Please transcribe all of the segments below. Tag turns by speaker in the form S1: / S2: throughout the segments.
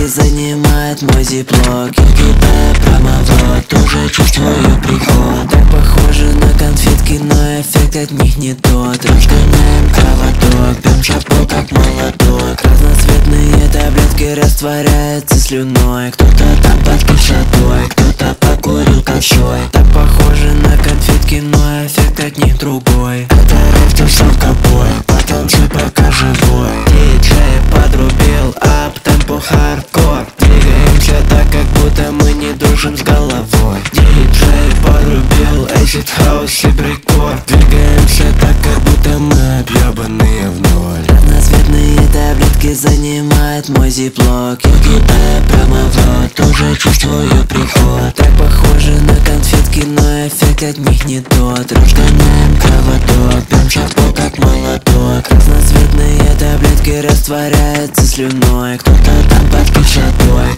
S1: таблетки занимает мой зиплок Я кидаю промовод, уже чувствую приход. Так похоже на конфетки, но эффект от них не тот. Разгоняем кровоток, пьем шапку как молоток. Разноцветные таблетки растворяются слюной. Кто-то там под кишотой, кто-то покурил косой. Так похоже на конфетки, но эффект от них другой. Это дружим с головой. Диджей подрубил acid house и прикор. Двигаемся так, как будто мы объебанные в ноль. Разноцветные таблетки занимает мой зиплок. Я кидаю промовод, уже чувствую приход. Так похоже на конфетки, но эффект от них не тот. Разгоняем кровоток, пьем шапку как молоток. Разноцветные таблетки растворяются слюной. Кто-то там под кишотой,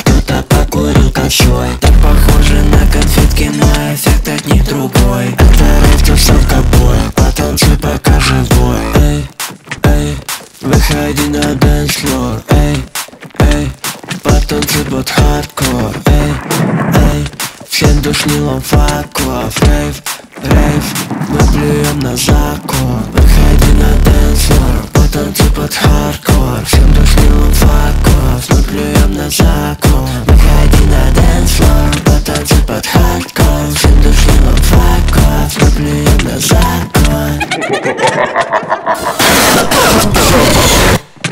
S1: покурил косой Так похоже на конфетки, но эффект от них другой. Это рейв, тусовка, бой, потанцуй пока живой. Эй, эй, выходи на floor. Эй, эй, потанцуй под хардкор. Эй, эй, всем душнилам факов Рейв, рейв, мы плюем на закон ha ha ha ha